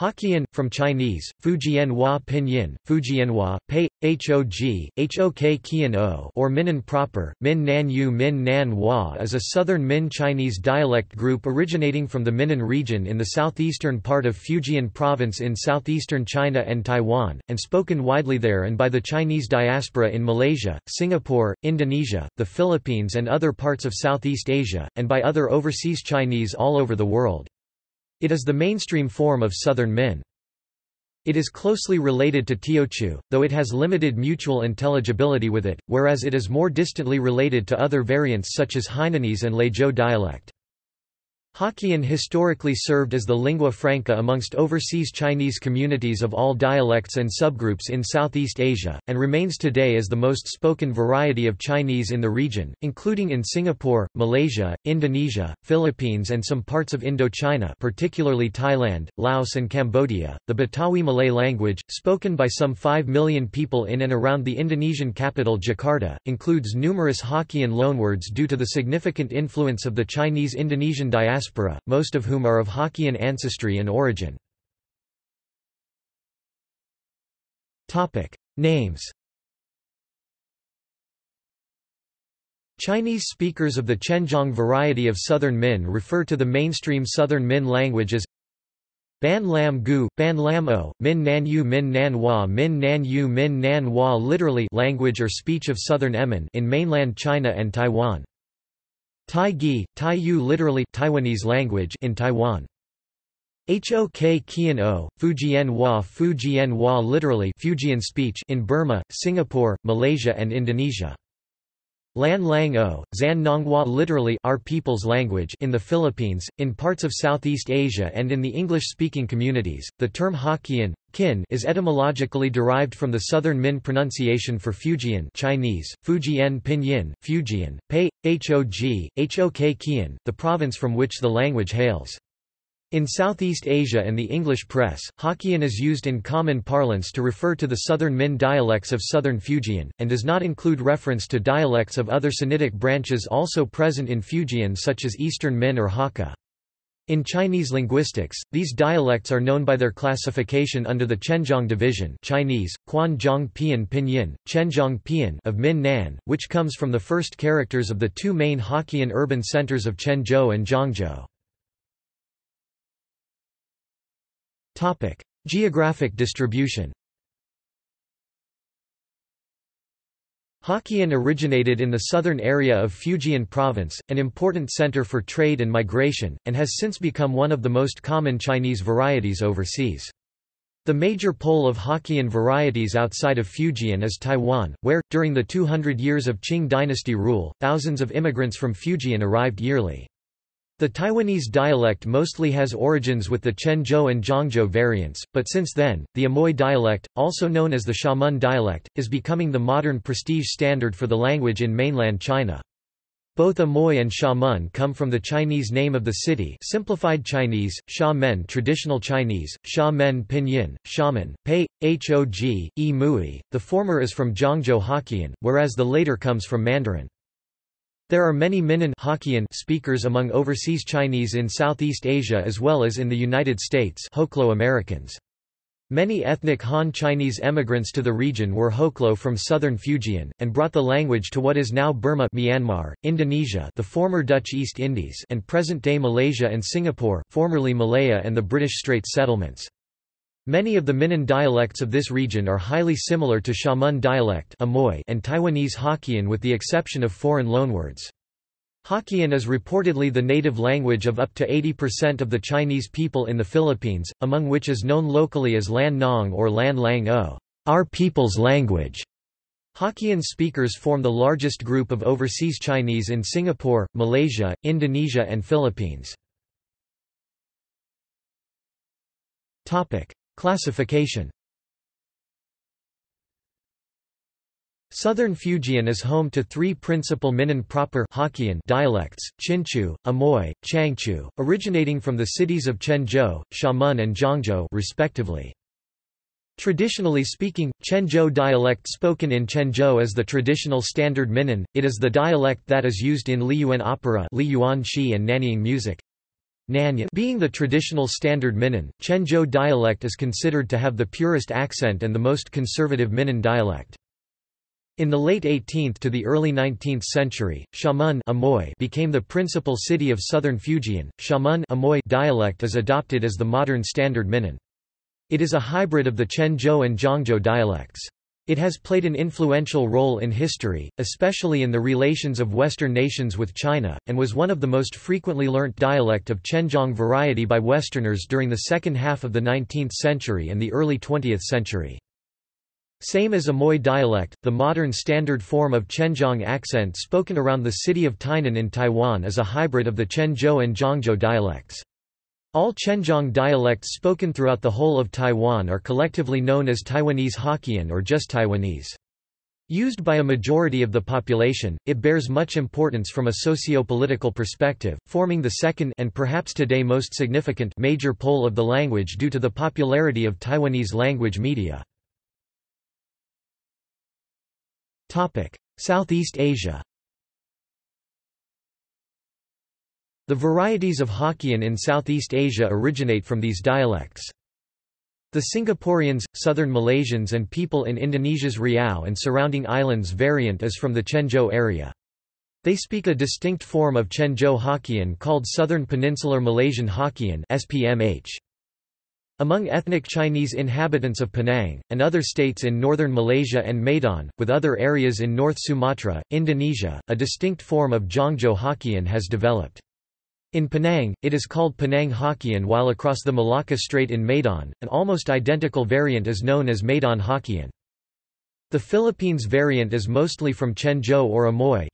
Hokkien, from Chinese, Fujianhua Pinyin, Fujianhua, Pei, Hog, Hok Kien O or Minnan proper, Min Nan Yu Min Nan Hua is a southern Min Chinese dialect group originating from the Minnan region in the southeastern part of Fujian province in southeastern China and Taiwan, and spoken widely there and by the Chinese diaspora in Malaysia, Singapore, Indonesia, the Philippines and other parts of Southeast Asia, and by other overseas Chinese all over the world. It is the mainstream form of Southern Min. It is closely related to Teochew, though it has limited mutual intelligibility with it, whereas it is more distantly related to other variants such as Hainanese and Leizhou dialect. Hokkien historically served as the lingua franca amongst overseas Chinese communities of all dialects and subgroups in Southeast Asia, and remains today as the most spoken variety of Chinese in the region, including in Singapore, Malaysia, Indonesia, Philippines and some parts of Indochina particularly Thailand, Laos and Cambodia. The Betawi Malay language, spoken by some 5 million people in and around the Indonesian capital Jakarta, includes numerous Hokkien loanwords due to the significant influence of the Chinese-Indonesian diaspora diaspora, most of whom are of Hokkien ancestry and origin. Names Chinese speakers of the Quanzhang variety of Southern Min refer to the mainstream Southern Min language as Ban Lam Gu, Ban Lam O, Min Nan Yu Min Nan Hua Min Nan Yu Min Nan Hua literally language or speech of Southern Emin in mainland China and Taiwan. Tai Gi, Tai Yu literally Taiwanese language in Taiwan. Hok Kien O, Fujian Hua Fujian Hua literally Fujian speech in Burma, Singapore, Malaysia and Indonesia. Lan Lang O, Zan Nonghua literally our people's language in the Philippines, in parts of Southeast Asia and in the English-speaking communities. The term Hokkien, kin is etymologically derived from the southern Min pronunciation for Fujian Chinese, Fujian Pinyin, Fujian, Pei, Hog, Hok the province from which the language hails. In Southeast Asia and the English press, Hokkien is used in common parlance to refer to the southern Min dialects of southern Fujian, and does not include reference to dialects of other Sinitic branches also present in Fujian such as Eastern Min or Hakka. In Chinese linguistics, these dialects are known by their classification under the Quanzhang division Chinese, Quanzhang Pian Pinyin, Quanzhang Pian of Min Nan, which comes from the first characters of the two main Hokkien urban centers of Quanzhou and Zhangzhou. Topic: Geographic distribution. Hokkien originated in the southern area of Fujian province, an important center for trade and migration, and has since become one of the most common Chinese varieties overseas. The major pole of Hokkien varieties outside of Fujian is Taiwan, where, during the 200 years of Qing dynasty rule, thousands of immigrants from Fujian arrived yearly. The Taiwanese dialect mostly has origins with the Quanzhou and Zhangzhou variants, but since then, the Amoy dialect, also known as the Xiamen dialect, is becoming the modern prestige standard for the language in mainland China. Both Amoy and Xiamen come from the Chinese name of the city simplified Chinese, Xiamen traditional Chinese, Xiamen pinyin, Xiamen, Pei, Hog, E Mui. The former is from Zhangzhou Hokkien, whereas the later comes from Mandarin. There are many Minnan Hokkien speakers among overseas Chinese in Southeast Asia as well as in the United States Hoklo Americans. Many ethnic Han Chinese emigrants to the region were Hoklo from southern Fujian, and brought the language to what is now Burma Myanmar, Indonesia the former Dutch East Indies and present-day Malaysia and Singapore formerly Malaya and the British Straits settlements. Many of the Minnan dialects of this region are highly similar to Xiamen dialect and Taiwanese Hokkien with the exception of foreign loanwords. Hokkien is reportedly the native language of up to 80% of the Chinese people in the Philippines, among which is known locally as Lan Nong or Lan Lang O, our people's language. Hokkien speakers form the largest group of overseas Chinese in Singapore, Malaysia, Indonesia and Philippines. Classification Southern Fujian is home to three principal Minnan proper Hokkien dialects, Chinchu, Amoy, Changchu, originating from the cities of Quanzhou, Xiamen and Zhangzhou respectively. Traditionally speaking, Quanzhou dialect spoken in Quanzhou is the traditional standard Minnan, it is the dialect that is used in Liyuan opera Li Yuan Shi and Nanyin music. Nanyin being the traditional standard Minnan, Quanzhou dialect is considered to have the purest accent and the most conservative Minnan dialect. In the late 18th to the early 19th century, Xiamen Amoy became the principal city of southern Fujian. Xiamen Amoy dialect is adopted as the modern standard Minnan. It is a hybrid of the Quanzhou and Zhangzhou dialects. It has played an influential role in history, especially in the relations of Western nations with China, and was one of the most frequently learnt dialect of Quanzhang variety by Westerners during the second half of the 19th century and the early 20th century. Same as Amoy dialect, the modern standard form of Quanzhang accent spoken around the city of Tainan in Taiwan is a hybrid of the Quanzhou and Zhangzhou dialects. All Quanzhang dialects spoken throughout the whole of Taiwan are collectively known as Taiwanese Hokkien or just Taiwanese. Used by a majority of the population, it bears much importance from a socio-political perspective, forming the second and perhaps today most significant major pole of the language due to the popularity of Taiwanese language media. Southeast Asia The varieties of Hokkien in Southeast Asia originate from these dialects. The Singaporeans, Southern Malaysians and people in Indonesia's Riau and surrounding islands variant is from the Quanzhou area. They speak a distinct form of Quanzhou Hokkien called Southern Peninsular Malaysian Hokkien SPMH. Among ethnic Chinese inhabitants of Penang, and other states in northern Malaysia and Medan, with other areas in North Sumatra, Indonesia, a distinct form of Zhangzhou Hokkien has developed. In Penang, it is called Penang Hokkien while across the Malacca Strait in Medan, an almost identical variant is known as Medan Hokkien. The Philippines variant is mostly from Quanzhou or Amoy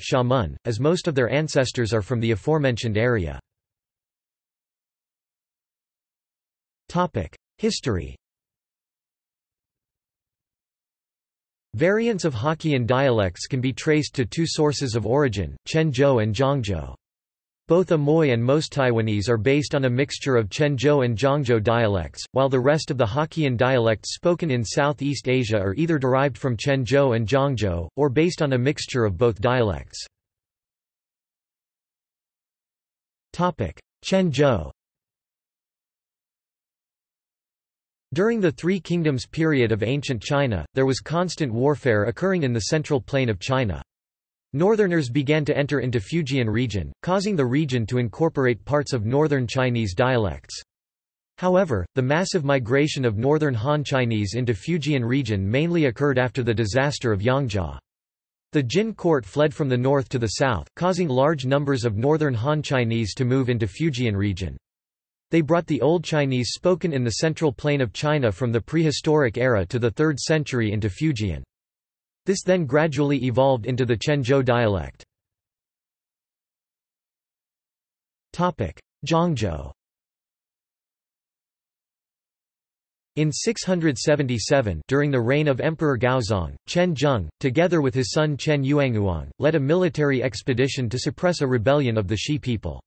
as most of their ancestors are from the aforementioned area. History Variants of Hokkien dialects can be traced to two sources of origin, Quanzhou and Zhangzhou. Both Amoy and most Taiwanese are based on a mixture of Quanzhou and Zhangzhou dialects, while the rest of the Hokkien dialects spoken in Southeast Asia are either derived from Quanzhou and Zhangzhou, or based on a mixture of both dialects. Quanzhou During the Three Kingdoms period of ancient China, there was constant warfare occurring in the central plain of China. Northerners began to enter into Fujian region, causing the region to incorporate parts of northern Chinese dialects. However, the massive migration of northern Han Chinese into Fujian region mainly occurred after the disaster of Yongjia. The Jin court fled from the north to the south, causing large numbers of northern Han Chinese to move into Fujian region. They brought the Old Chinese spoken in the central plain of China from the prehistoric era to the 3rd century into Fujian. This then gradually evolved into the Quanzhou dialect. Zhangzhou In 677 during the reign of Emperor Gaozong, Chen Zheng, together with his son Chen Yuanguang, led a military expedition to suppress a rebellion of the Shi people.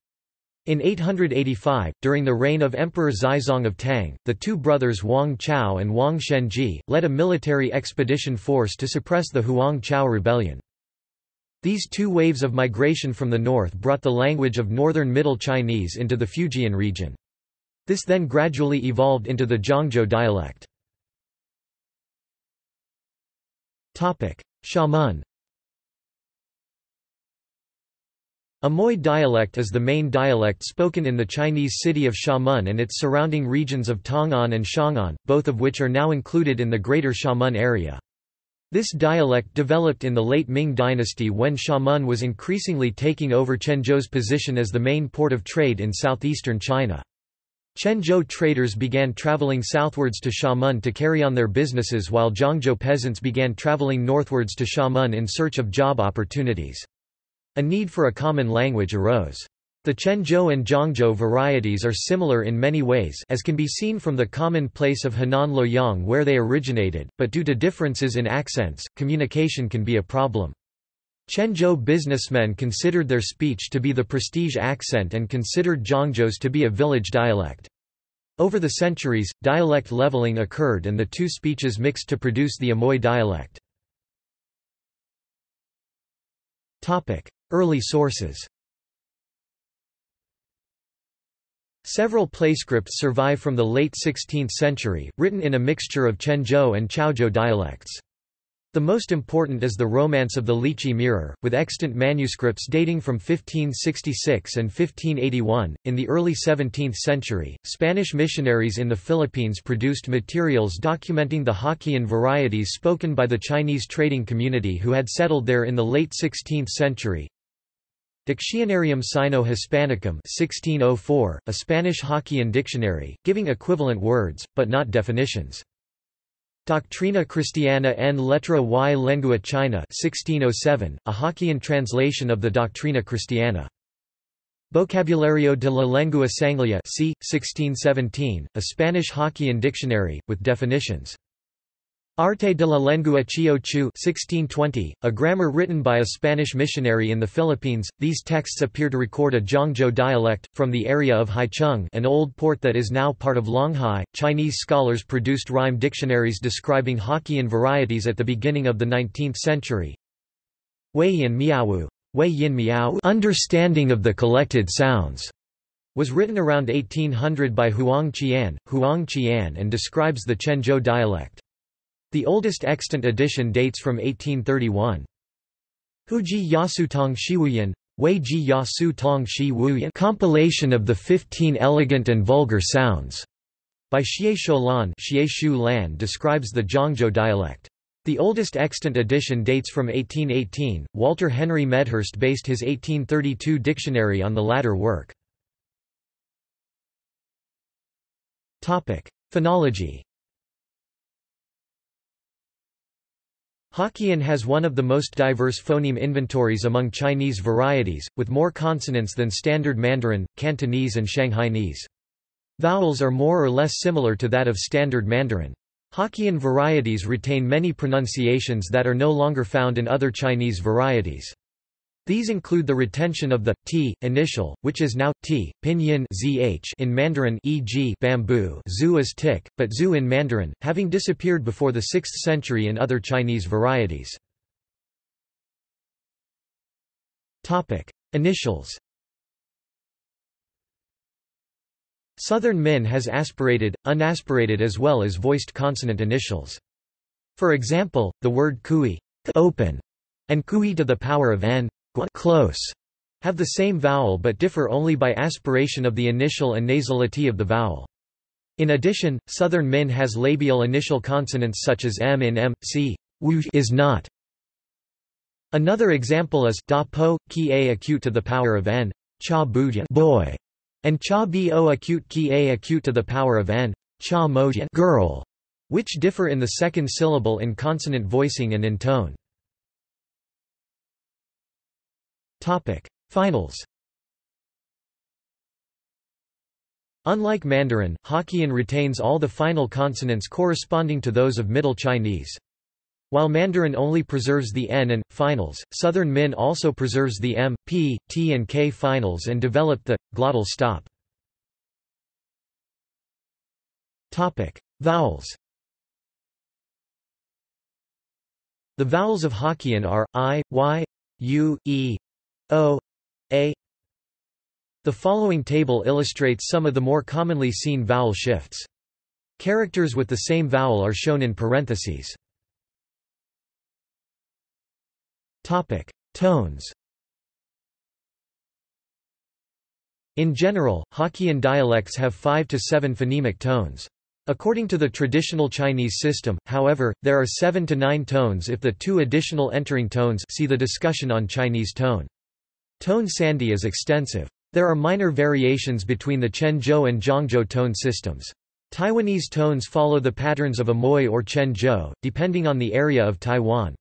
In 885, during the reign of Emperor Xizong of Tang, the two brothers Wang Chao and Wang Shenzhi, led a military expedition force to suppress the Huang Chao rebellion. These two waves of migration from the north brought the language of northern Middle Chinese into the Fujian region. This then gradually evolved into the Zhangzhou dialect. Xiamen Amoy dialect is the main dialect spoken in the Chinese city of Xiamen and its surrounding regions of Tong'an and Xiang'an, both of which are now included in the Greater Xiamen area. This dialect developed in the late Ming dynasty when Xiamen was increasingly taking over Quanzhou's position as the main port of trade in southeastern China. Quanzhou traders began traveling southwards to Xiamen to carry on their businesses while Zhangzhou peasants began traveling northwards to Xiamen in search of job opportunities. A need for a common language arose. The Quanzhou and Zhangzhou varieties are similar in many ways as can be seen from the common place of Henan Luoyang where they originated, but due to differences in accents, communication can be a problem. Quanzhou businessmen considered their speech to be the prestige accent and considered Zhangzhou's to be a village dialect. Over the centuries, dialect leveling occurred and the two speeches mixed to produce the Amoy dialect. Early sources Several playscripts survive from the late 16th century, written in a mixture of Quanzhou and Chaozhou dialects. The most important is the Romance of the Lychee Mirror, with extant manuscripts dating from 1566 and 1581. In the early 17th century, Spanish missionaries in the Philippines produced materials documenting the Hokkien varieties spoken by the Chinese trading community who had settled there in the late 16th century. Dictionarium Sino-Hispanicum 1604, a Spanish Hokkien dictionary, giving equivalent words, but not definitions. Doctrina Cristiana en letra y lengua china 1607, a Hokkien translation of the Doctrina Cristiana. Vocabulario de la lengua sangleya c. 1617, a Spanish Hokkien dictionary, with definitions. Arte de la lengua Chiochu 1620, a grammar written by a Spanish missionary in the Philippines. These texts appear to record a Zhangzhou dialect, from the area of Haicheng an old port that is now part of Longhai. Chinese scholars produced rhyme dictionaries describing Hokkien varieties at the beginning of the 19th century. Wei Yin Miaowu, Wei Yin Miao Understanding of the collected sounds was written around 1800 by Huang Qian, Huang Qian and describes the Quanzhou dialect. The oldest extant edition dates from 1831. Huji Yasu Tong Shiwuyan, Wei Ji Yasu Tong compilation of the 15 elegant and vulgar sounds, by Xie Lan, Xie Lan describes the Zhangzhou dialect. The oldest extant edition dates from 1818. Walter Henry Medhurst based his 1832 dictionary on the latter work. Topic: Phonology. Hokkien has one of the most diverse phoneme inventories among Chinese varieties, with more consonants than Standard Mandarin, Cantonese and Shanghainese. Vowels are more or less similar to that of Standard Mandarin. Hokkien varieties retain many pronunciations that are no longer found in other Chinese varieties. These include the retention of the t initial, which is now t pinyin zh in Mandarin, e.g., bamboo. Zu is tick, but zu in Mandarin, having disappeared before the 6th century in other Chinese varieties. Topic: Initials. Southern Min has aspirated, unaspirated as well as voiced consonant initials. For example, the word kui open and kui to the power of n close have the same vowel but differ only by aspiration of the initial and nasality of the vowel. In addition, Southern Min has labial initial consonants such as m in m, c, is not. Another example is da po, ki a acute to the power of n, cha buja boy, and cha bo acute ki a acute to the power of n, cha moja girl, which differ in the second syllable in consonant voicing and in tone. Topic: Finals. Unlike Mandarin, Hokkien retains all the final consonants corresponding to those of Middle Chinese. While Mandarin only preserves the N and finals, Southern Min also preserves the M, P, T and K finals and developed the glottal stop. Topic: Vowels. The vowels of Hokkien are I, Y, U, E, O A The following table illustrates some of the more commonly seen vowel shifts. Characters with the same vowel are shown in parentheses. Topic: Tones. In general, Hokkien dialects have 5 to 7 phonemic tones. According to the traditional Chinese system, however, there are 7 to 9 tones if the two additional entering tones see the discussion on Chinese tone. Tone sandhi is extensive. There are minor variations between the Quanzhou and Zhangzhou tone systems. Taiwanese tones follow the patterns of Amoy or Quanzhou, depending on the area of Taiwan.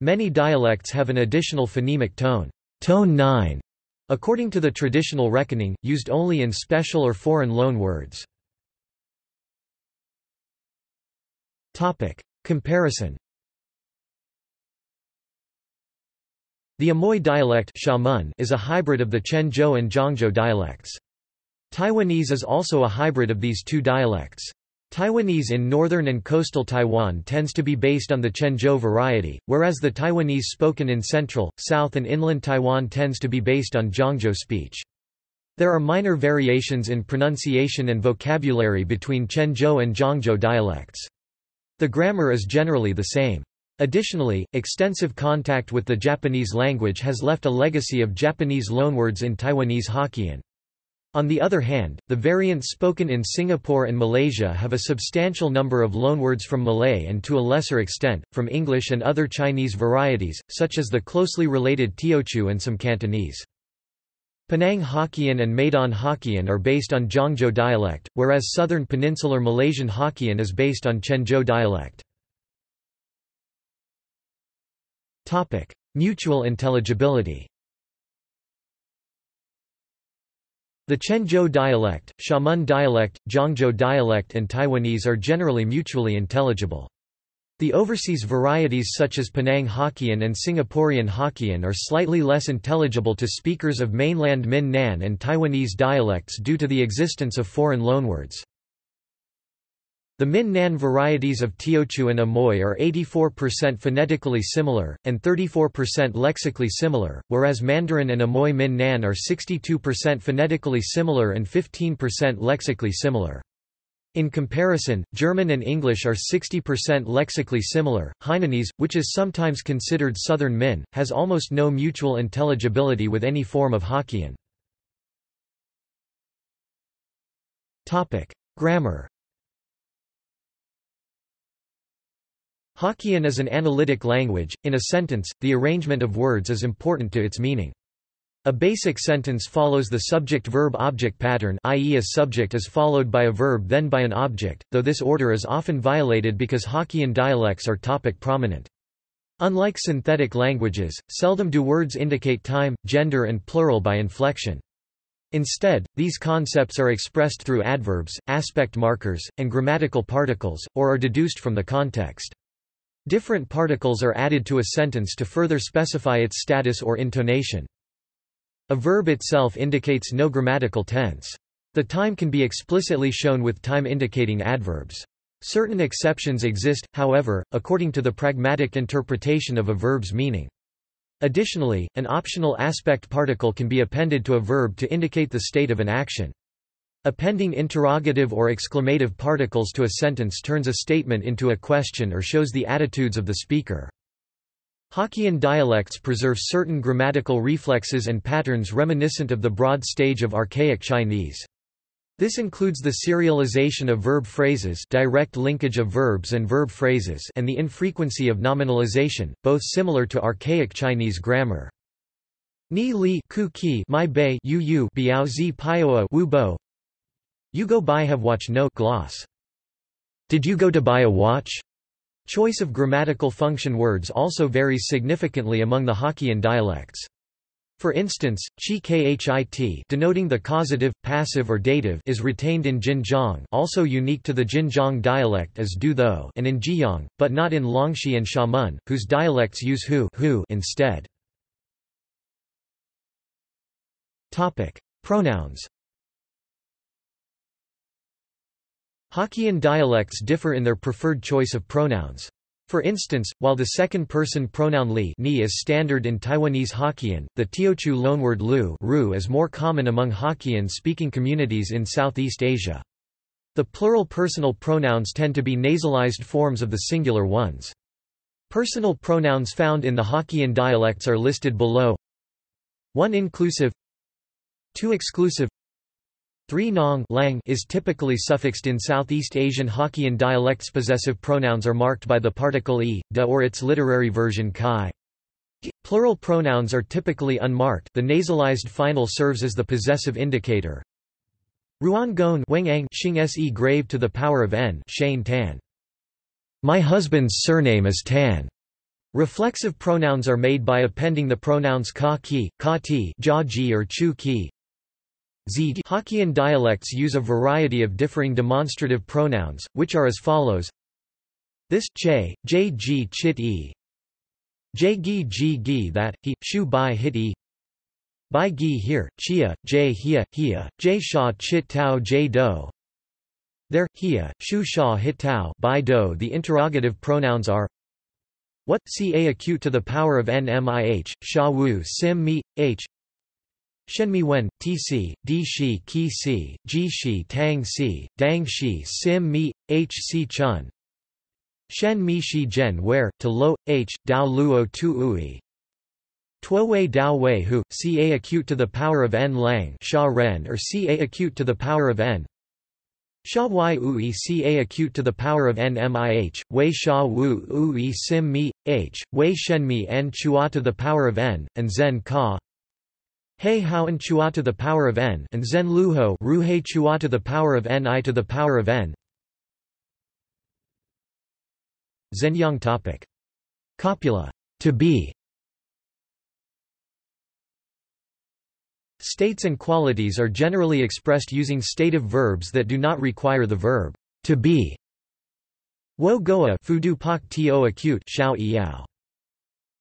Many dialects have an additional phonemic tone, tone 9, according to the traditional reckoning, used only in special or foreign loan words. Comparison The Amoy dialect is a hybrid of the Quanzhou and Zhangzhou dialects. Taiwanese is also a hybrid of these two dialects. Taiwanese in northern and coastal Taiwan tends to be based on the Quanzhou variety, whereas the Taiwanese spoken in central, south and inland Taiwan tends to be based on Zhangzhou speech. There are minor variations in pronunciation and vocabulary between Quanzhou and Zhangzhou dialects. The grammar is generally the same. Additionally, extensive contact with the Japanese language has left a legacy of Japanese loanwords in Taiwanese Hokkien. On the other hand, the variants spoken in Singapore and Malaysia have a substantial number of loanwords from Malay and to a lesser extent, from English and other Chinese varieties, such as the closely related Teochew and some Cantonese. Penang Hokkien and Medan Hokkien are based on Zhangzhou dialect, whereas southern peninsular Malaysian Hokkien is based on Quanzhou dialect. Mutual intelligibility The Quanzhou dialect, Xiamen dialect, Zhangzhou dialect and Taiwanese are generally mutually intelligible. The overseas varieties such as Penang Hokkien and Singaporean Hokkien are slightly less intelligible to speakers of mainland Min Nan and Taiwanese dialects due to the existence of foreign loanwords. The Min Nan varieties of Teochew and Amoy are 84% phonetically similar, and 34% lexically similar, whereas Mandarin and Amoy Min Nan are 62% phonetically similar and 15% lexically similar. In comparison, German and English are 60% lexically similar. Hainanese, which is sometimes considered Southern Min, has almost no mutual intelligibility with any form of Hokkien. Grammar. Hokkien is an analytic language. In a sentence, the arrangement of words is important to its meaning. A basic sentence follows the subject-verb-object pattern i.e. a subject is followed by a verb then by an object, though this order is often violated because Hokkien dialects are topic prominent. Unlike synthetic languages, seldom do words indicate time, gender and plural by inflection. Instead, these concepts are expressed through adverbs, aspect markers, and grammatical particles, or are deduced from the context. Different particles are added to a sentence to further specify its status or intonation. A verb itself indicates no grammatical tense. The time can be explicitly shown with time-indicating adverbs. Certain exceptions exist, however, according to the pragmatic interpretation of a verb's meaning. Additionally, an optional aspect particle can be appended to a verb to indicate the state of an action. Appending interrogative or exclamative particles to a sentence turns a statement into a question or shows the attitudes of the speaker. Hokkien dialects preserve certain grammatical reflexes and patterns reminiscent of the broad stage of Archaic Chinese. This includes the serialization of verb phrases direct linkage of verbs and verb phrases and the infrequency of nominalization, both similar to Archaic Chinese grammar. Ni li ku ki my bay yu yu biao zi pioa wu bo You go buy have watch no gloss. Did you go to buy a watch? Choice of grammatical function words also varies significantly among the Hokkien dialects. For instance, chi khit denoting the causative, passive or dative is retained in Jinjiang also unique to the Jinjiang dialect as do though and in Jiyang, but not in Longxi and Xiamen, whose dialects use hu, hu instead. Pronouns Hokkien dialects differ in their preferred choice of pronouns. For instance, while the second-person pronoun li ni is standard in Taiwanese Hokkien, the Teochew loanword lu ru is more common among Hokkien-speaking communities in Southeast Asia. The plural personal pronouns tend to be nasalized forms of the singular ones. Personal pronouns found in the Hokkien dialects are listed below 1 inclusive 2 exclusive 3 nong lang is typically suffixed in Southeast Asian Hokkien dialects. Possessive pronouns are marked by the particle e, de or its literary version kai. Plural pronouns are typically unmarked the nasalized final serves as the possessive indicator. Ruan gon wengang xing se grave to the power of n Shane tan. My husband's surname is Tan. Reflexive pronouns are made by appending the pronouns ka ki, ka ti, ja ji or chu ki, Hokkien dialects use a variety of differing demonstrative pronouns, which are as follows. This che, jg chit e. J gi ji gi that, he, shu bai hit e. Bai gi here, chia, j hia, hia, j sha chit tau j do. There, hia, shu sha hit tau bai do. The interrogative pronouns are What, ca acute to the power of nmih, sha wu sim mi, h Shenmi wen, tc, di shi ki si, ji shi tang si, dang shi sim mi, h si chun. Shen mi shi zhen where, to lo, h, dao luo tu ui. Tuo wei dao wei hu, ca acute to the power of n lang sha ren or ca acute to the power of n. Sha y ui ca acute to the power of n mih, wei sha wu ui sim mi, h, wei shen mi n chua to the power of n, and zen ka. He hao and chua to the power of n and zen luho ru he chua to the power of n i to the power of n. Zenyang topic. Copula. To be. States and qualities are generally expressed using stative verbs that do not require the verb to be. Wo goa fudu pak to acute yao.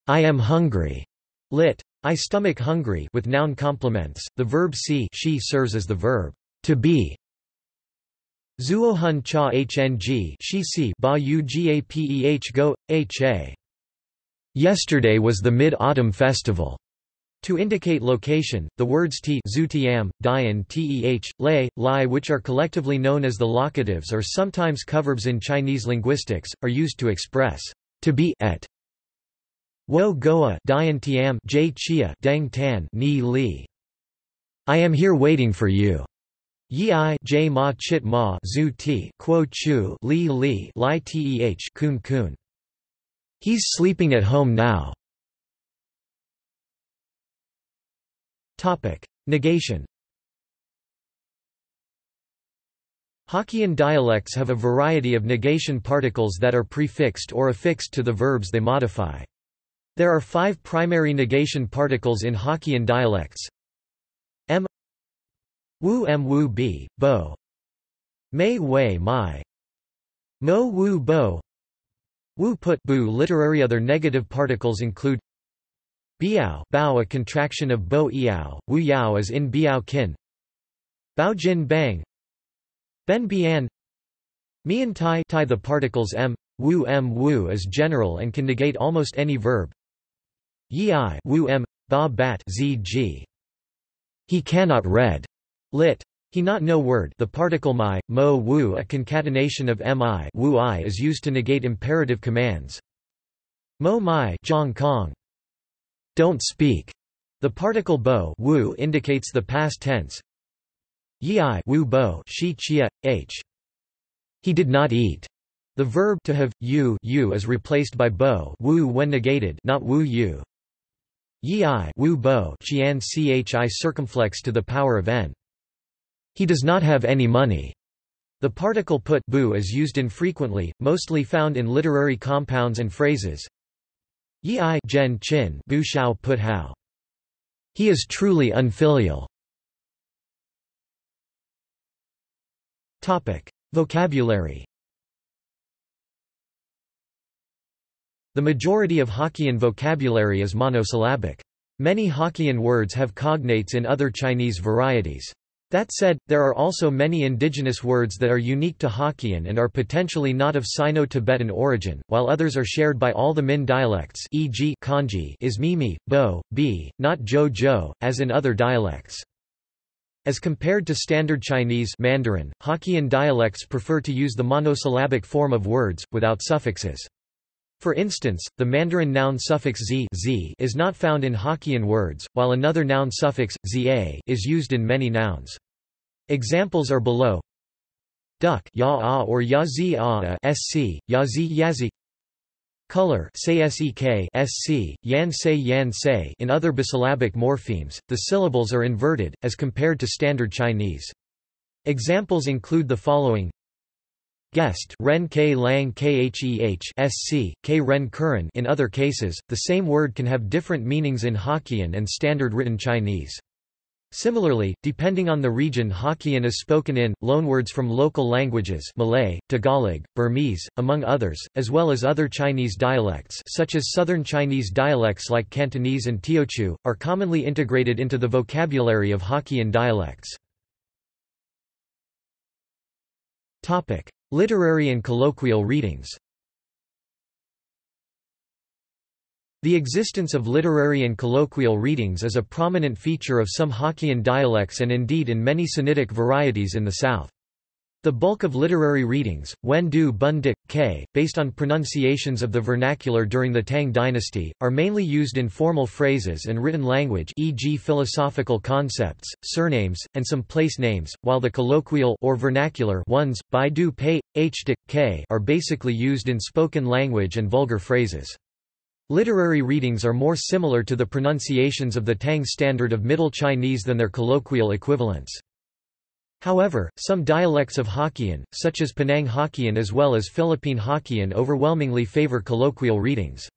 I am hungry. Lit. I stomach hungry with noun complements. The verb si she serves as the verb to be. Zuohun cha hng she si ba u gapeh go ha. Yesterday was the Mid-Autumn Festival. To indicate location, the words ti zutiam, dian teh, lei, lai which are collectively known as the locatives or sometimes coverbs in Chinese linguistics, are used to express to be at Wo Goa Dian Tiam J Chia Deng Tan Ni Li I am here waiting for you. Yi I J Ma Chit Ma Zu Ti Quo Chu Li Li Lai Teh Kun Kun He's sleeping at home now. Topic Negation Hokkien dialects have a variety of negation particles that are prefixed or affixed to the verbs they modify. There are five primary negation particles in Hokkien dialects. M Wu M Wu B, Bo Mei Wei Mai Mo Wu Bo Wu Put Bu Literary other negative particles include Biao Bao a contraction of Bo Iao, Wu Yao is in Biao Kin Bao Jin Bang Ben Bian Mian Tai Tai the particles M, Wu M Wu is general and can negate almost any verb Yi Wu M. Ba Bat ZG. He cannot read. Lit. He not know word the particle my, mo wu a concatenation of mi wu i is used to negate imperative commands. Mo mai Zhang Kong. Don't speak. The particle bo wu indicates the past tense. Yi wu bo shi chia, h. He did not eat. The verb to have, you, you is replaced by bo wu when negated not wu you. Yi wu bo qian chi circumflex to the power of n. He does not have any money. The particle put bu is used infrequently, mostly found in literary compounds and phrases. Yi I gen chin bu shao put hao. He is truly unfilial. Topic: Vocabulary The majority of Hokkien vocabulary is monosyllabic. Many Hokkien words have cognates in other Chinese varieties. That said, there are also many indigenous words that are unique to Hokkien and are potentially not of Sino-Tibetan origin, while others are shared by all the Min dialects e.g. kanji is mimi, bo, bi, not jo jo, as in other dialects. As compared to Standard Chinese Mandarin, Hokkien dialects prefer to use the monosyllabic form of words, without suffixes. For instance, the Mandarin noun suffix z, z is not found in Hokkien words, while another noun suffix, za is used in many nouns. Examples are below. Duck ya or ya zi -a sc, ya zi yazi Color sek sc, yan say yan say in other bisyllabic morphemes, the syllables are inverted, as compared to Standard Chinese. Examples include the following Guest ren k lang kheh sc, k ren curran in other cases, the same word can have different meanings in Hokkien and Standard Written Chinese. Similarly, depending on the region Hokkien is spoken in, loanwords from local languages Malay, Tagalog, Burmese, among others, as well as other Chinese dialects such as Southern Chinese dialects like Cantonese and Teochew, are commonly integrated into the vocabulary of Hokkien dialects. Literary and colloquial readings The existence of literary and colloquial readings is a prominent feature of some Hokkien dialects and indeed in many Sinitic varieties in the south. The bulk of literary readings, Wen Du Bun Dik, K, based on pronunciations of the vernacular during the Tang dynasty, are mainly used in formal phrases and written language e.g. philosophical concepts, surnames, and some place names, while the colloquial or vernacular ones, Bai Du Pei, H Dik, K are basically used in spoken language and vulgar phrases. Literary readings are more similar to the pronunciations of the Tang standard of Middle Chinese than their colloquial equivalents. However, some dialects of Hokkien, such as Penang Hokkien as well as Philippine Hokkien overwhelmingly favor colloquial readings.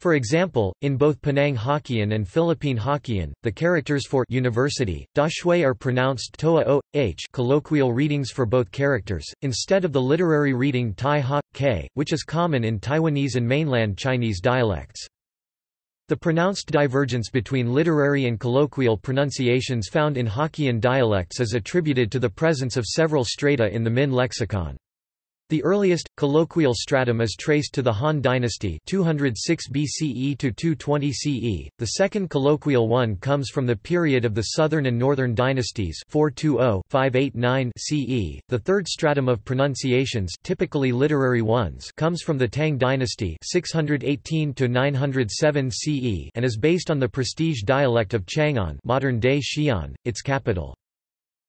For example, in both Penang Hokkien and Philippine Hokkien, the characters for university, da shui are pronounced toa o, h colloquial readings for both characters, instead of the literary reading tai ha, k, which is common in Taiwanese and mainland Chinese dialects. The pronounced divergence between literary and colloquial pronunciations found in Hokkien dialects is attributed to the presence of several strata in the Min lexicon. The earliest, colloquial stratum is traced to the Han dynasty 206 BCE to 220 CE, the second colloquial one comes from the period of the Southern and Northern dynasties 420-589 CE, the third stratum of pronunciations typically literary ones comes from the Tang dynasty 618 to 907 CE and is based on the prestige dialect of Chang'an modern-day Xi'an, its capital.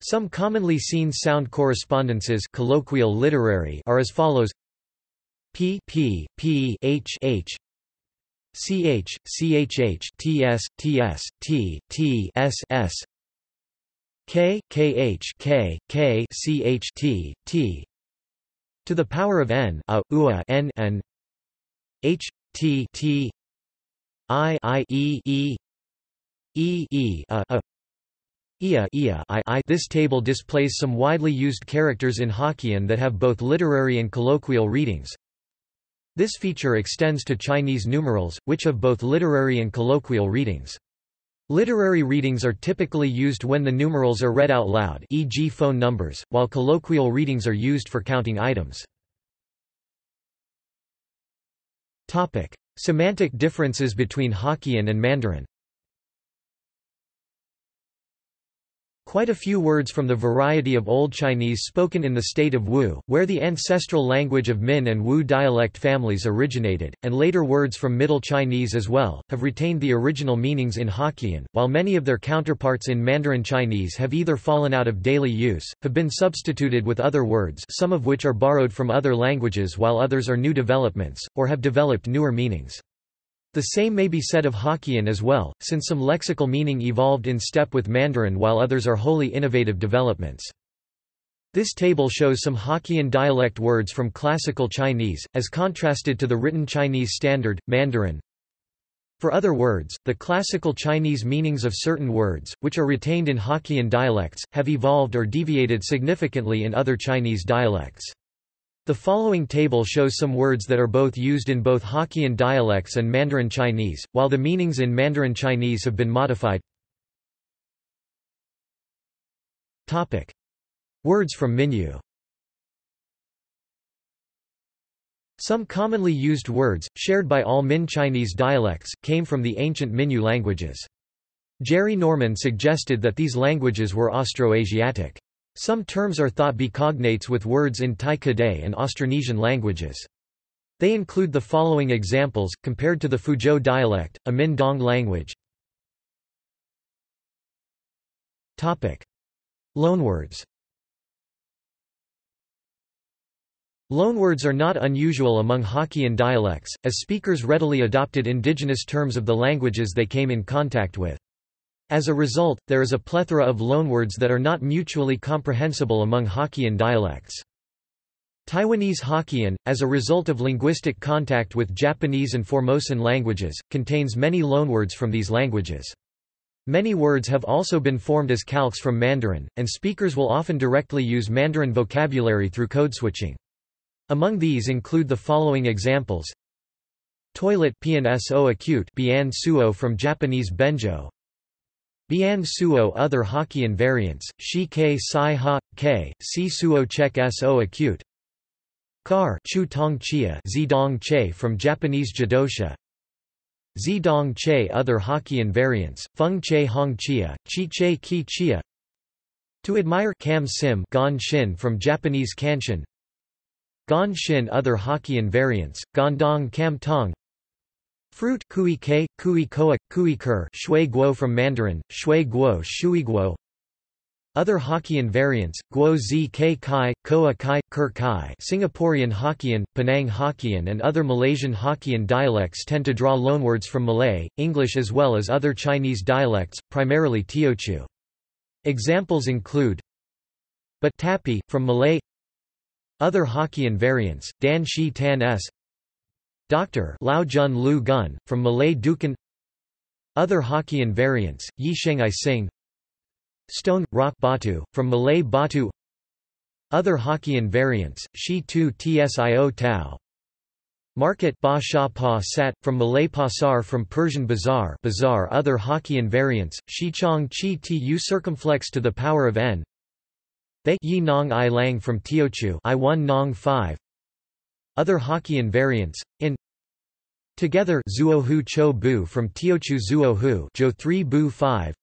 Some commonly seen sound correspondences colloquial literary are as follows. P p p h h. Ch chh ts ts t t s s k kh k k ch t t. To the power of n a ua n n. H t t. I i e e. E e a a Ia, ia I, I. This table displays some widely used characters in Hokkien that have both literary and colloquial readings. This feature extends to Chinese numerals, which have both literary and colloquial readings. Literary readings are typically used when the numerals are read out loud e.g. phone numbers, while colloquial readings are used for counting items. Semantic differences between Hokkien and Mandarin Quite a few words from the variety of Old Chinese spoken in the state of Wu, where the ancestral language of Min and Wu dialect families originated, and later words from Middle Chinese as well, have retained the original meanings in Hokkien, while many of their counterparts in Mandarin Chinese have either fallen out of daily use, have been substituted with other words some of which are borrowed from other languages while others are new developments, or have developed newer meanings. The same may be said of Hokkien as well, since some lexical meaning evolved in step with Mandarin while others are wholly innovative developments. This table shows some Hokkien dialect words from Classical Chinese, as contrasted to the written Chinese standard, Mandarin. For other words, the Classical Chinese meanings of certain words, which are retained in Hokkien dialects, have evolved or deviated significantly in other Chinese dialects. The following table shows some words that are both used in both Hokkien dialects and Mandarin Chinese, while the meanings in Mandarin Chinese have been modified. Topic. Words from Minyue Some commonly used words, shared by all Min Chinese dialects, came from the ancient Minyue languages. Jerry Norman suggested that these languages were Austroasiatic. Some terms are thought be cognates with words in Tai Kadai and Austronesian languages. They include the following examples, compared to the Fuzhou dialect, a Min Dong language. Loanwords Loanwords are not unusual among Hokkien dialects, as speakers readily adopted indigenous terms of the languages they came in contact with. As a result, there is a plethora of loanwords that are not mutually comprehensible among Hokkien dialects. Taiwanese Hokkien, as a result of linguistic contact with Japanese and Formosan languages, contains many loanwords from these languages. Many words have also been formed as calques from Mandarin, and speakers will often directly use Mandarin vocabulary through code switching. Among these include the following examples. Toilet pnso acute bian suo from Japanese benjo Bian Suo Other Hokkien variants, Shi K Sai Ha, K, Si Suo Chek So acute Kar Chu Tong Chia Zidong Che from Japanese Jidosha Zidong Che Other Hokkien variants, Feng Che Hong Chia, Chi Che Ki Chia To admire Kam Sim Gon Shin from Japanese Kanshin Gan Shin Other Hokkien variants, Gondong Kam Tong Fruit Kui Ke, Kui Koa, Kui Ker Shui Guo from Mandarin, Shui Guo Shui Guo. Other Hokkien variants, Guo Zi K Kai, Koa Kai, Ker Kai Singaporean Hokkien, Penang Hokkien and other Malaysian Hokkien dialects tend to draw loanwords from Malay, English as well as other Chinese dialects, primarily Teochew. Examples include but tapi, from Malay. Other Hokkien variants, Dan Shi Tan S Dr. Lao Jun Lu Gun, from Malay Dukan. Other Hokkien variants, Yi Sheng I Sing. Stone, rock batu, from Malay batu. Other Hokkien variants, Shi Tu Tsio Tau Market ba sha pa sat, from Malay pasar from Persian bazaar. Bazaar Other Hokkien variants, Shichong chi tu circumflex to the power of n. They yi nong i lang from Teochew. I 1 nong 5 Other Hokkien variants, in Together Zuohu Cho Bu from Teochew Zuohu Jo 3 Bu 5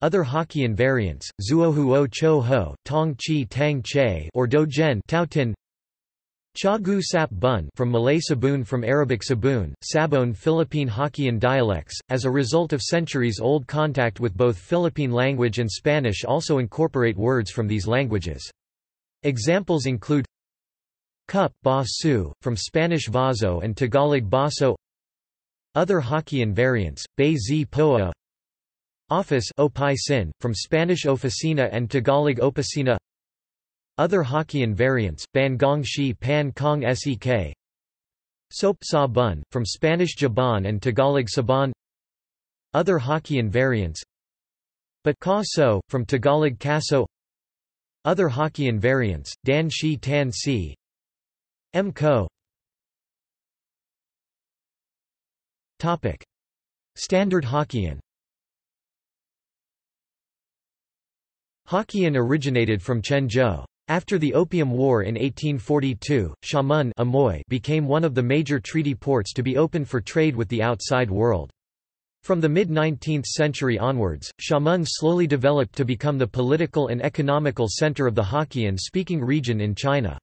other Hokkien variants, Zuohuo Cho Ho, Tong Chi Tang Che or Do Gen Tao Tin Cha Gu Sap Bun from Malay Sabun from Arabic Sabun, Sabon Philippine Hokkien dialects, as a result of centuries-old contact with both Philippine language and Spanish also incorporate words from these languages. Examples include Cup ba su, from Spanish vaso and Tagalog baso. Other Hokkien variants, Bei zi poa. Office sin, from Spanish oficina and Tagalog oficina Other Hokkien variants, Ban Gong Shi Pan Kong Sek. Soap sa bun, from Spanish jaban and Tagalog saban. Other Hokkien variants But ka so, from Tagalog kaso. Other Hokkien variants, Dan Shi Tan Si M ko Standard Hokkien Hokkien originated from Quanzhou. After the Opium War in 1842, Xiamen Amoy became one of the major treaty ports to be open for trade with the outside world. From the mid-19th century onwards, Xiamen slowly developed to become the political and economical center of the Hokkien-speaking region in China.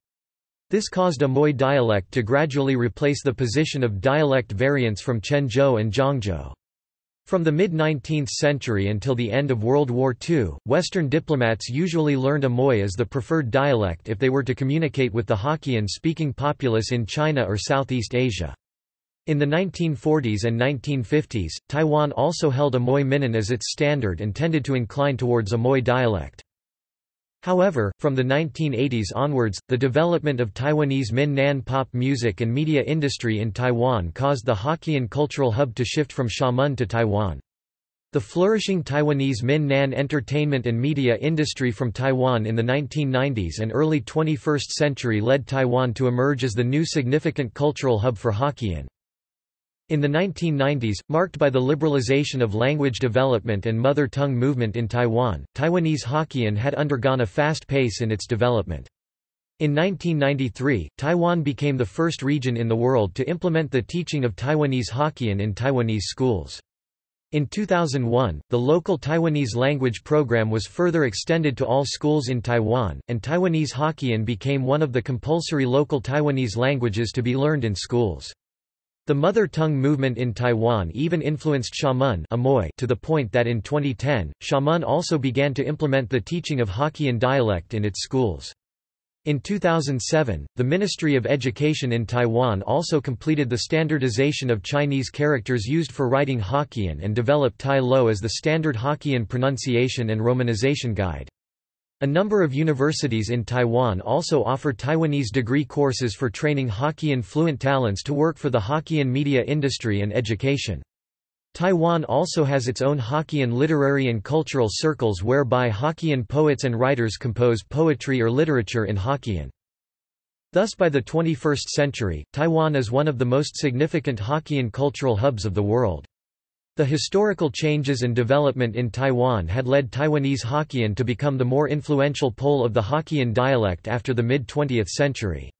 This caused Amoy dialect to gradually replace the position of dialect variants from Quanzhou and Zhangzhou. From the mid-19th century until the end of World War II, Western diplomats usually learned Amoy as the preferred dialect if they were to communicate with the Hokkien-speaking populace in China or Southeast Asia. In the 1940s and 1950s, Taiwan also held Amoy Minnan as its standard and tended to incline towards Amoy dialect. However, from the 1980s onwards, the development of Taiwanese Min Nan pop music and media industry in Taiwan caused the Hokkien cultural hub to shift from Xiamen to Taiwan. The flourishing Taiwanese Min Nan entertainment and media industry from Taiwan in the 1990s and early 21st century led Taiwan to emerge as the new significant cultural hub for Hokkien. In the 1990s, marked by the liberalization of language development and mother tongue movement in Taiwan, Taiwanese Hokkien had undergone a fast pace in its development. In 1993, Taiwan became the first region in the world to implement the teaching of Taiwanese Hokkien in Taiwanese schools. In 2001, the local Taiwanese language program was further extended to all schools in Taiwan, and Taiwanese Hokkien became one of the compulsory local Taiwanese languages to be learned in schools. The mother tongue movement in Taiwan even influenced Xiamen to the point that in 2010, Xiamen also began to implement the teaching of Hokkien dialect in its schools. In 2007, the Ministry of Education in Taiwan also completed the standardization of Chinese characters used for writing Hokkien and developed Tai Lo as the standard Hokkien pronunciation and romanization guide. A number of universities in Taiwan also offer Taiwanese degree courses for training Hokkien fluent talents to work for the Hokkien media industry and education. Taiwan also has its own Hokkien literary and cultural circles whereby Hokkien poets and writers compose poetry or literature in Hokkien. Thus by the 21st century, Taiwan is one of the most significant Hokkien cultural hubs of the world. The historical changes and development in Taiwan had led Taiwanese Hokkien to become the more influential pole of the Hokkien dialect after the mid-20th century.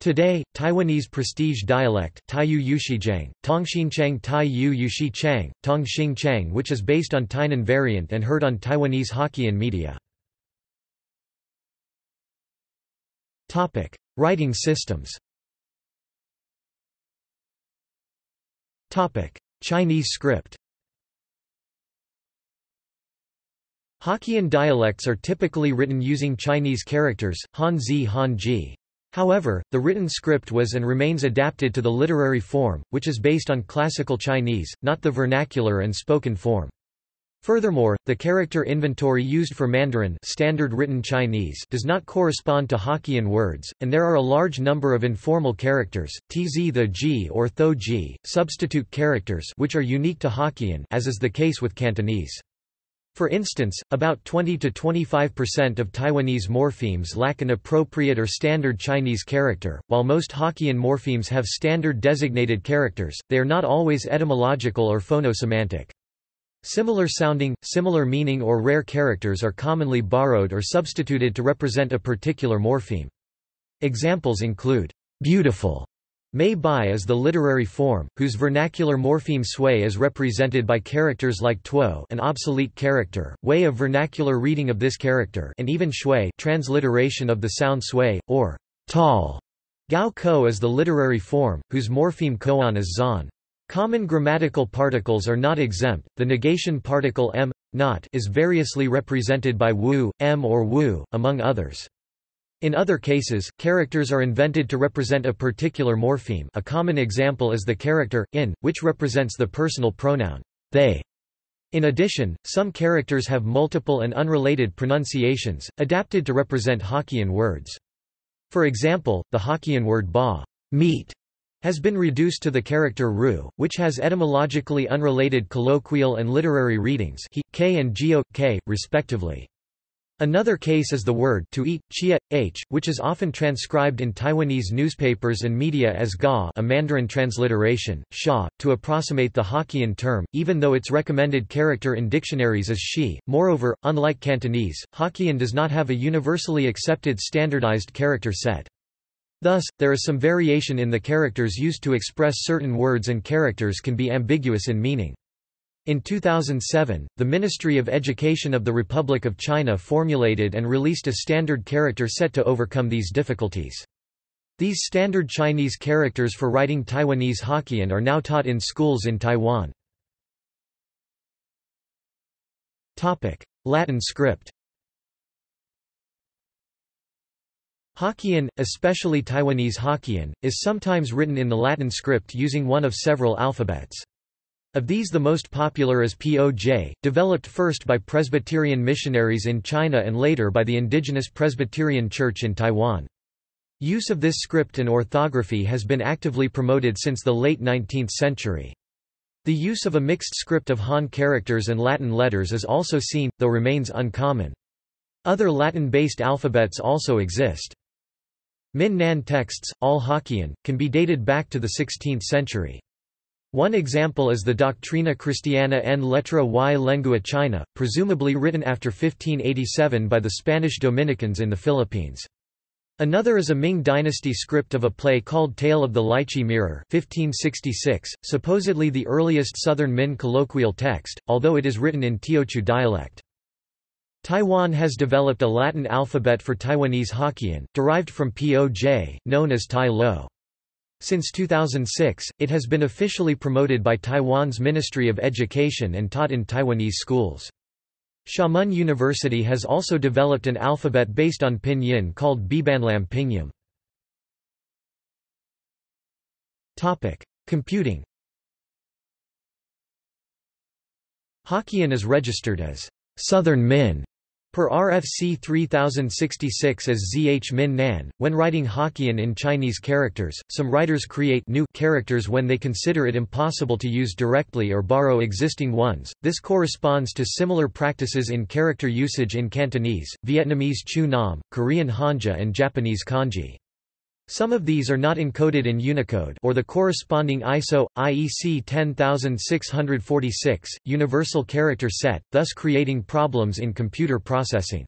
Today, Taiwanese prestige dialect Taiyu Yuxijiang, Tongxingchang Taiyu Yuxichang, Tongxingchang which is based on Tainan variant and heard on Taiwanese Hokkien media. Writing systems Chinese script Hokkien dialects are typically written using Chinese characters, Hanzi Hanji. However, the written script was and remains adapted to the literary form, which is based on classical Chinese, not the vernacular and spoken form. Furthermore, the character inventory used for Mandarin standard written Chinese does not correspond to Hokkien words, and there are a large number of informal characters, tz the ji or tho ji, substitute characters which are unique to Hokkien as is the case with Cantonese. For instance, about 20–25% of Taiwanese morphemes lack an appropriate or standard Chinese character, while most Hokkien morphemes have standard designated characters, they are not always etymological or phono-semantic. Similar sounding, similar meaning or rare characters are commonly borrowed or substituted to represent a particular morpheme. Examples include, beautiful, Mei Bai is the literary form, whose vernacular morpheme sway is represented by characters like tuo an obsolete character, way of vernacular reading of this character and even shui transliteration of the sound sway, or tall. Gao ko is the literary form, whose morpheme koan is zan. Common grammatical particles are not exempt, the negation particle m, not is variously represented by wu, m or wu, among others. In other cases, characters are invented to represent a particular morpheme a common example is the character, in, which represents the personal pronoun, they. In addition, some characters have multiple and unrelated pronunciations, adapted to represent Hokkien words. For example, the Hokkien word ba meat, has been reduced to the character ru, which has etymologically unrelated colloquial and literary readings he, k and geo, k, respectively. Another case is the word to eat, chia, h, which is often transcribed in Taiwanese newspapers and media as ga a Mandarin transliteration, sha, to approximate the Hokkien term, even though its recommended character in dictionaries is shi. Moreover, unlike Cantonese, Hokkien does not have a universally accepted standardized character set. Thus, there is some variation in the characters used to express certain words and characters can be ambiguous in meaning. In 2007, the Ministry of Education of the Republic of China formulated and released a standard character set to overcome these difficulties. These standard Chinese characters for writing Taiwanese Hokkien are now taught in schools in Taiwan. Latin script Hokkien, especially Taiwanese Hokkien, is sometimes written in the Latin script using one of several alphabets. Of these the most popular is POJ, developed first by Presbyterian missionaries in China and later by the indigenous Presbyterian Church in Taiwan. Use of this script and orthography has been actively promoted since the late 19th century. The use of a mixed script of Han characters and Latin letters is also seen, though remains uncommon. Other Latin-based alphabets also exist. Min Nan texts, all Hokkien, can be dated back to the 16th century. One example is the Doctrina Christiana en letra y lengua china, presumably written after 1587 by the Spanish Dominicans in the Philippines. Another is a Ming dynasty script of a play called Tale of the Lychee Mirror 1566, supposedly the earliest Southern Min colloquial text, although it is written in Teochew dialect. Taiwan has developed a Latin alphabet for Taiwanese Hokkien, derived from POJ, known as Tai Lo. Since 2006, it has been officially promoted by Taiwan's Ministry of Education and taught in Taiwanese schools. Xiamen University has also developed an alphabet based on pinyin called Bibanlam Pinyin. Computing Hokkien is registered as Southern Min Per RFC 3066 as ZH Min Nan, when writing Hokkien in Chinese characters, some writers create new characters when they consider it impossible to use directly or borrow existing ones. This corresponds to similar practices in character usage in Cantonese, Vietnamese Chu Nom, Korean Hanja and Japanese Kanji. Some of these are not encoded in Unicode or the corresponding ISO IEC 10646 universal character set, thus creating problems in computer processing.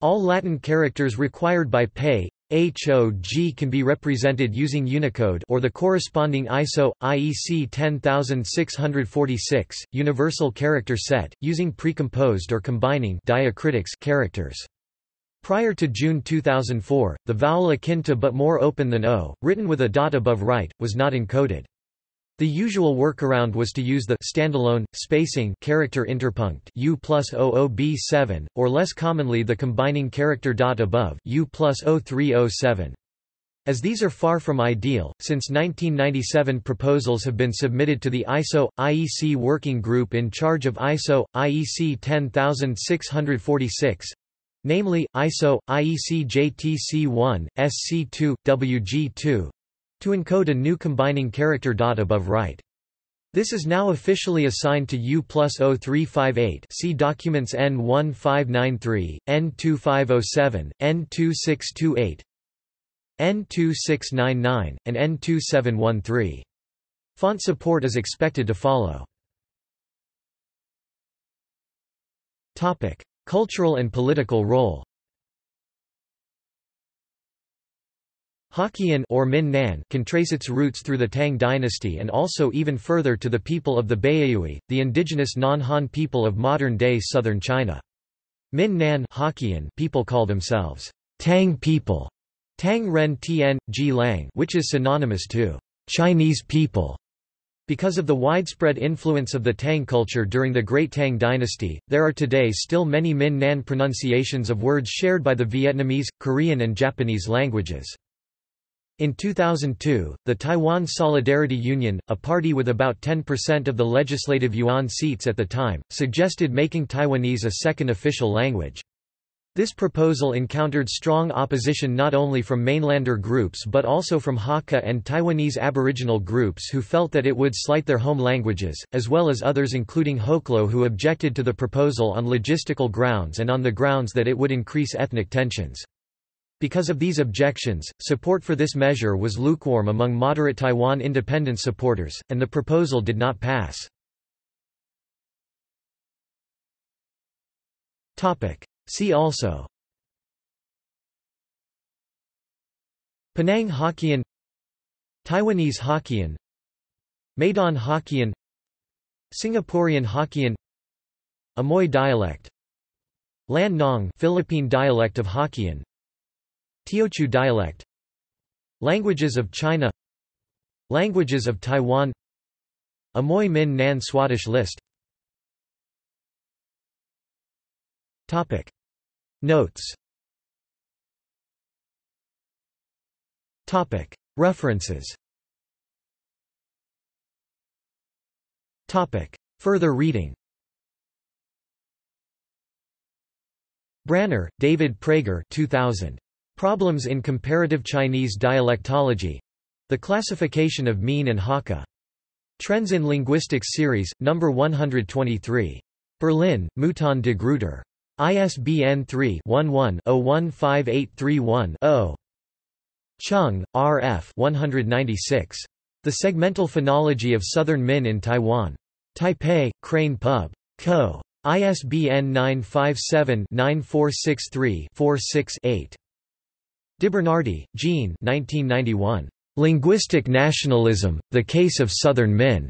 All Latin characters required by PEI HOG can be represented using Unicode or the corresponding ISO IEC 10646 universal character set using precomposed or combining diacritics characters. Prior to June 2004, the vowel akin to but more open than O, written with a dot above right, was not encoded. The usual workaround was to use the standalone spacing character interpunct U plus OOB7, or less commonly the combining character dot above U plus O307. As these are far from ideal, since 1997 proposals have been submitted to the ISO IEC working group in charge of ISO IEC 10646 namely ISO IEC JTC1 SC2 WG2 to encode a new combining character dot above right. This is now officially assigned to U plus 0358 see documents N1593, N2507, N2628, N2699, and N2713. Font support is expected to follow. Cultural and political role Hokkien or Min Nan can trace its roots through the Tang dynasty and also even further to the people of the Baiyue, the indigenous non-Han people of modern-day southern China. Min Nan Hokkien people call themselves Tang people, Tang Ren Tien, Ji Lang which is synonymous to Chinese people. Because of the widespread influence of the Tang culture during the Great Tang dynasty, there are today still many Min Nan pronunciations of words shared by the Vietnamese, Korean and Japanese languages. In 2002, the Taiwan Solidarity Union, a party with about 10% of the legislative yuan seats at the time, suggested making Taiwanese a second official language. This proposal encountered strong opposition not only from mainlander groups but also from Hakka and Taiwanese aboriginal groups who felt that it would slight their home languages, as well as others including Hoklo who objected to the proposal on logistical grounds and on the grounds that it would increase ethnic tensions. Because of these objections, support for this measure was lukewarm among moderate Taiwan independence supporters, and the proposal did not pass. See also. Penang Hokkien Taiwanese Hokkien Medan Hokkien Singaporean Hokkien Amoy dialect Lan-nang Philippine dialect of Hokkien Teochew dialect Languages of China Languages of Taiwan Amoy Min Nan Swadesh list. Topic Notes References Further reading Branner, David Prager 2000. Problems in Comparative Chinese Dialectology The Classification of Min and Hakka. Trends in Linguistics Series, No. 123. Berlin, Mouton de Gruyter. ISBN 3-11-015831-0. Chung, R. F. 196. The Segmental Phonology of Southern Min in Taiwan. Taipei, Crane Pub. Co. ISBN 957-9463-46-8. DiBernardi, Jean 1991. Linguistic Nationalism, The Case of Southern Min.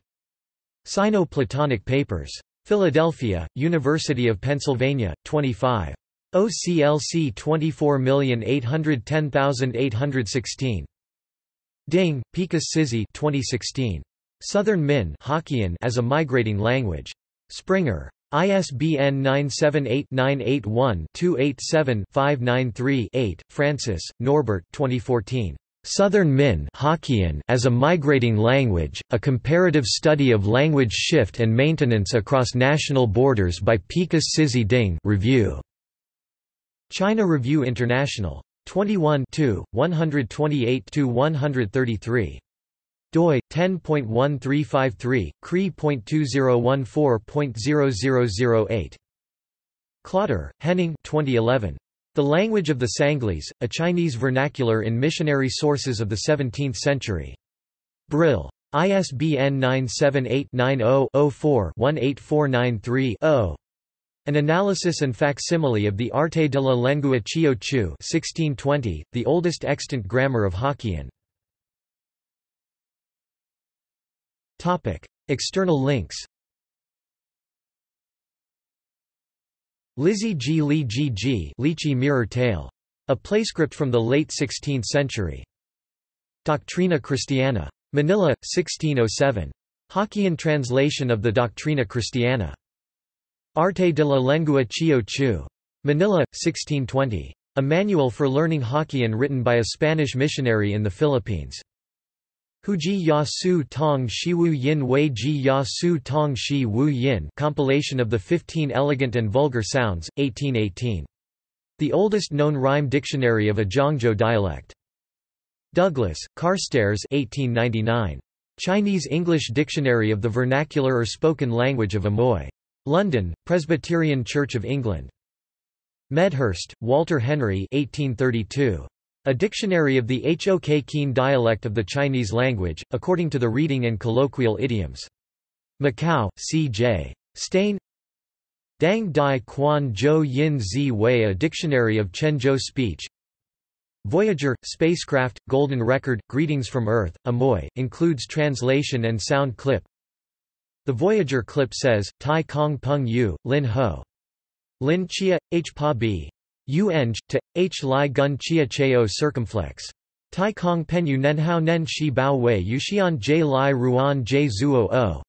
Sino-Platonic Papers. Philadelphia, University of Pennsylvania, 25. OCLC 24810816. Ding, Picus Sizhi 2016. Southern Min Hokkien as a Migrating Language. Springer. ISBN 978-981-287-593-8. Francis, Norbert 2014. Southern Min as a Migrating Language, A Comparative Study of Language Shift and Maintenance Across National Borders by Picus Sizhi Ding Review. China Review International. 21 128–133 doi 10.1353 cree.2014.0008 Klöter, Henning 2011 The Language of the Sangleys A Chinese Vernacular in Missionary Sources of the 17th Century. Brill. ISBN 978 90 4 18493 0 An analysis and facsimile of the Arte de la Lengua Chiõ Chiu 1620, the oldest extant grammar of Hokkien. External links Lizzie G. Li G. G. Lychee Mirror Tale. A playscript from the late 16th century. Doctrina Christiana. Manila, 1607. Hokkien translation of the Doctrina Christiana. Arte de la Lengua Chiõ Chiu. Manila, 1620. A manual for learning Hokkien written by a Spanish missionary in the Philippines. Huji Ya Su Tong Shi Wu Yin Wei Ji Ya Su Tong Shi Wu Yin compilation of the 15 elegant and vulgar sounds, 1818. The oldest known rhyme dictionary of a Zhangzhou dialect. Douglas, Carstairs 1899. Chinese-English Dictionary of the Vernacular or Spoken Language of Amoy. London, Presbyterian Church of England. Medhurst, Walter Henry 1832. A dictionary of the Hokkien dialect of the Chinese language, according to the reading and colloquial idioms. Macau, C.J. Stain Dang Dai Quan Zhou Yin Zi Wei A dictionary of Quanzhou speech Voyager, spacecraft, Golden Record, Greetings from Earth, Amoy, includes translation and sound clip The Voyager clip says, Tai Kong Peng Yu, Lin Ho. Lin Chia, H Pa B. U eng, to, h li gun chia cheo circumflex. Tai kong penyu nenhao nen hao nen shi bao wei yuxian j li ruan j zuo o.